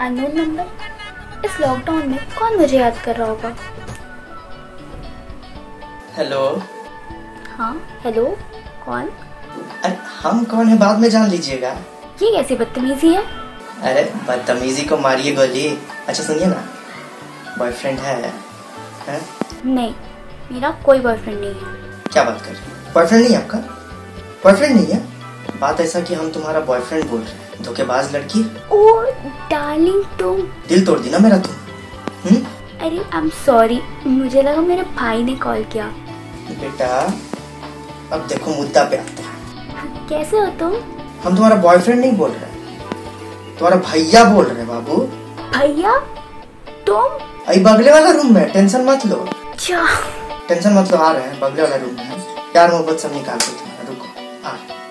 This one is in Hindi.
Unknown number? इस लॉकडाउन में कौन मुझे याद कर रहा होगा? हेलो हाँ हेलो कौन? अरे हम कौन है बाद में जान लीजिएगा। ये कैसी बदतमीजी है? अरे बदतमीजी को मारिए गोली। अच्छा सुनिए ना। बॉयफ्रेंड है, है? नहीं मेरा कोई बॉयफ्रेंड नहीं है। क्या बात कर रहे हैं? बॉयफ्रेंड नहीं है आपका? बॉयफ्रेंड नहीं है? बात ऐसा कि हम तुम्हारा बॉयफ्रेंड बोल रहे हैं। धोखेबाज लड़की। ओ डार्लिंग तुम दिल तोड़ दी ना मेरा तुम। हम्म? अरे आई एम सॉरी मुझे लगा मेरे भाई ने कॉल किया। बेटा अब देखो मुद्दा पे आते हैं। कैसे हो तुम? हम तुम्हारा बॉयफ्रेंड नहीं बोल रहे। तुम्हारा भैया बोल रहे हैं बाबू। भैया? तुम? अरे बगले वाला रूम में टेंशन मत लो। क्या टेंशन मत लो आ रहे हैं बगले वाला रूम में। है। प्यार मोहब्बत सब निकाल के तुम्हारा रुको आ। हैं।